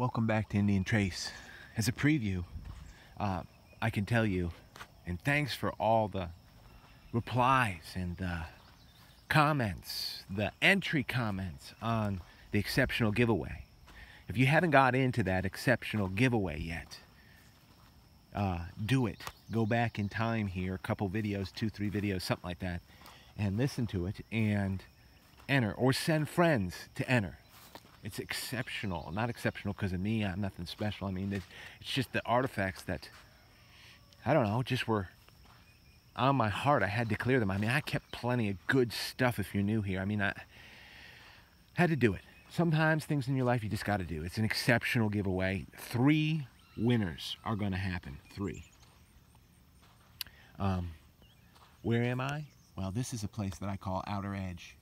Welcome back to Indian Trace. As a preview, uh, I can tell you, and thanks for all the replies and the comments, the entry comments on the exceptional giveaway. If you haven't got into that exceptional giveaway yet, uh, do it. Go back in time here, a couple videos, two, three videos, something like that, and listen to it and enter or send friends to enter. It's exceptional. Not exceptional because of me. I'm nothing special. I mean, it's, it's just the artifacts that, I don't know, just were on my heart. I had to clear them. I mean, I kept plenty of good stuff if you're new here. I mean, I had to do it. Sometimes things in your life you just got to do. It's an exceptional giveaway. Three winners are going to happen. Three. Um, where am I? Well, this is a place that I call Outer Edge.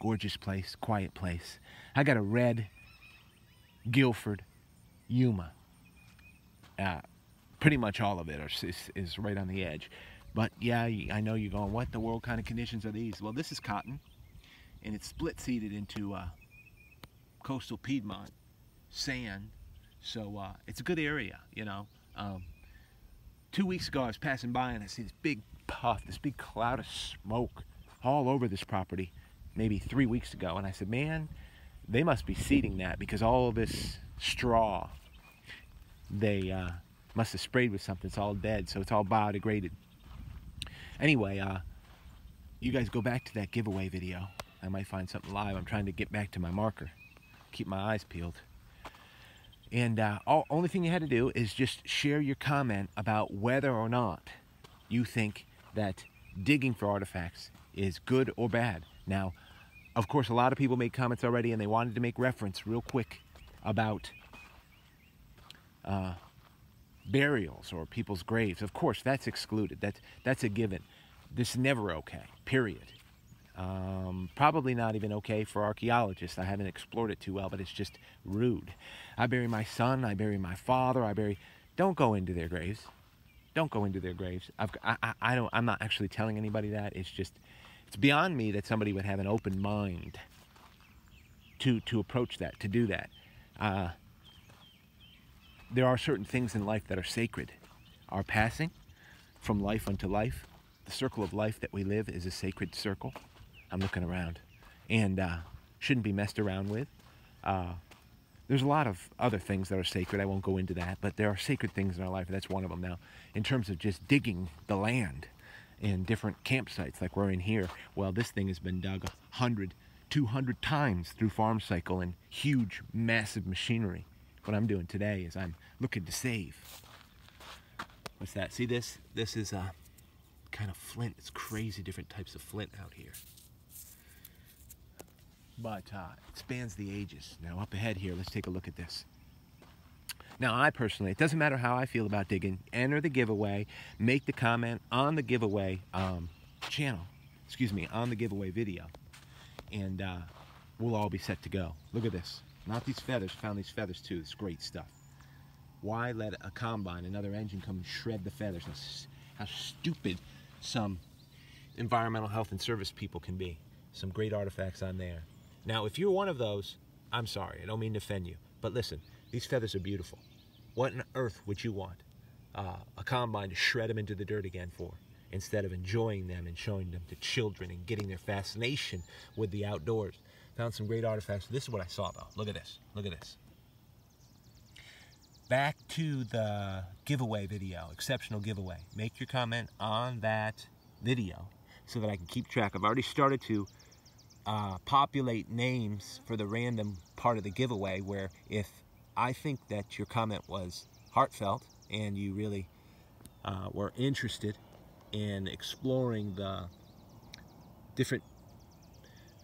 Gorgeous place, quiet place. I got a red Guilford Yuma. Uh, pretty much all of it is, is right on the edge. But yeah, I know you're going, what the world kind of conditions are these? Well, this is cotton, and it's split seeded into uh, coastal Piedmont sand. So uh, it's a good area, you know. Um, two weeks ago, I was passing by and I see this big puff, this big cloud of smoke all over this property maybe three weeks ago. And I said, man, they must be seeding that because all of this straw, they uh, must have sprayed with something. It's all dead, so it's all biodegraded. Anyway, uh, you guys go back to that giveaway video. I might find something live. I'm trying to get back to my marker. Keep my eyes peeled. And uh, all, only thing you had to do is just share your comment about whether or not you think that digging for artifacts is good or bad. Now, of course, a lot of people made comments already and they wanted to make reference real quick about uh, burials or people's graves. Of course, that's excluded. That's, that's a given. This is never okay, period. Um, probably not even okay for archaeologists. I haven't explored it too well, but it's just rude. I bury my son, I bury my father, I bury... Don't go into their graves. Don't go into their graves. I've, I, I, I don't, I'm not actually telling anybody that. It's just it's beyond me that somebody would have an open mind to to approach that, to do that. Uh, there are certain things in life that are sacred. Our passing from life unto life, the circle of life that we live is a sacred circle. I'm looking around, and uh, shouldn't be messed around with. Uh, there's a lot of other things that are sacred. I won't go into that, but there are sacred things in our life. That's one of them. Now, in terms of just digging the land, in different campsites like we're in here. Well, this thing has been dug 100, 200 times through farm cycle and huge, massive machinery. What I'm doing today is I'm looking to save. What's that? See this? This is a kind of flint. It's crazy different types of flint out here. But uh, it spans the ages. Now up ahead here, let's take a look at this. Now, I personally, it doesn't matter how I feel about digging, enter the giveaway, make the comment on the giveaway um, channel, excuse me, on the giveaway video, and uh, we'll all be set to go. Look at this. Not these feathers, found these feathers too. It's great stuff. Why let a combine, another engine, come and shred the feathers? How, how stupid some environmental health and service people can be. Some great artifacts on there. Now, if you're one of those, I'm sorry. I don't mean to offend you. But listen, these feathers are beautiful. What on earth would you want uh, a combine to shred them into the dirt again for? Instead of enjoying them and showing them to children and getting their fascination with the outdoors. Found some great artifacts. This is what I saw though. Look at this. Look at this. Back to the giveaway video, exceptional giveaway. Make your comment on that video so that I can keep track. I've already started to uh, populate names for the random part of the giveaway where if I think that your comment was heartfelt and you really uh, were interested in exploring the different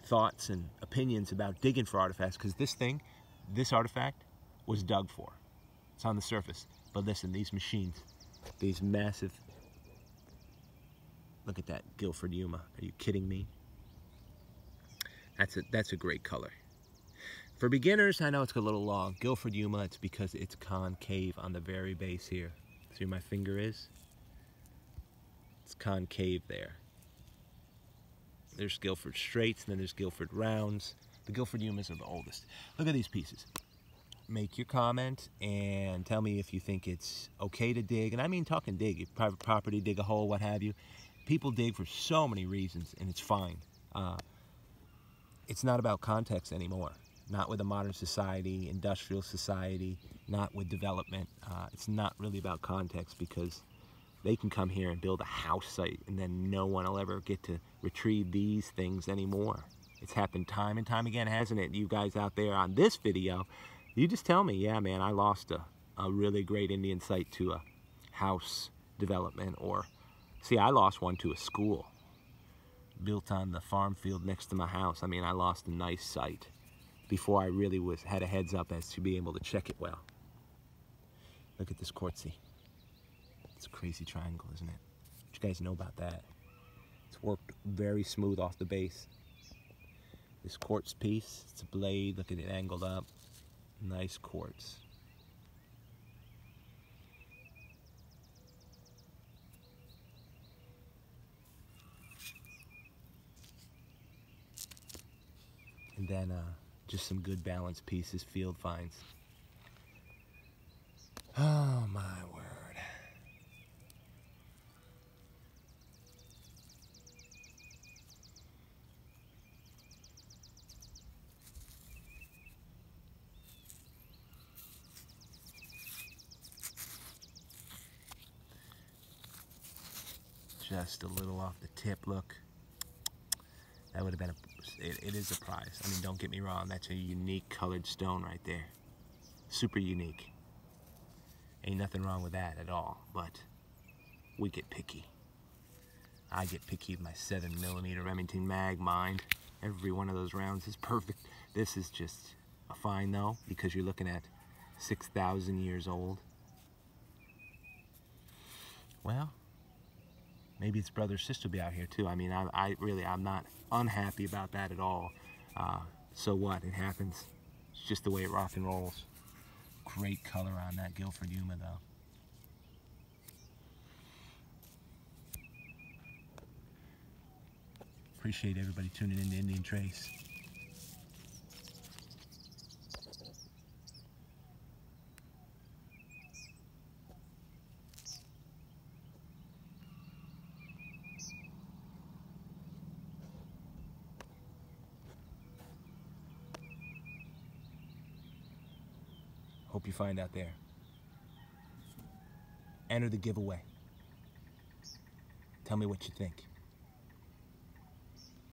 thoughts and opinions about digging for artifacts because this thing, this artifact, was dug for. It's on the surface. But listen, these machines, these massive, look at that Guilford Yuma. Are you kidding me? That's a, that's a great color. For beginners, I know it's a little long. Guilford Yuma, it's because it's concave on the very base here. See where my finger is? It's concave there. There's Guilford Straights, and then there's Guilford Rounds. The Guilford Yumas are the oldest. Look at these pieces. make your comment and tell me if you think it's okay to dig. And I mean talking dig, private property, dig a hole, what have you. People dig for so many reasons, and it's fine. Uh, it's not about context anymore. Not with a modern society, industrial society, not with development. Uh, it's not really about context because they can come here and build a house site and then no one will ever get to retrieve these things anymore. It's happened time and time again, hasn't it? You guys out there on this video, you just tell me, yeah, man, I lost a, a really great Indian site to a house development or, see, I lost one to a school built on the farm field next to my house. I mean, I lost a nice site before I really was had a heads up as to be able to check it well. Look at this quartzy. It's a crazy triangle, isn't it? What you guys know about that? It's worked very smooth off the base. This quartz piece, it's a blade, look at it angled up. Nice quartz. And then uh, just some good balance pieces, field finds. Oh my word. Just a little off the tip, look. That would have been a, it, it is a prize. I mean, don't get me wrong, that's a unique colored stone right there. Super unique. Ain't nothing wrong with that at all, but we get picky. I get picky with my seven millimeter Remington mag mind. Every one of those rounds is perfect. This is just a fine though, because you're looking at 6,000 years old. Well, maybe its brother sister will be out here too. I mean, I, I really, I'm not unhappy about that at all. Uh, so what? It happens. It's just the way it rock and rolls. Great color on that Guilford Yuma though. Appreciate everybody tuning in to Indian Trace. Hope you find out there. Enter the giveaway. Tell me what you think.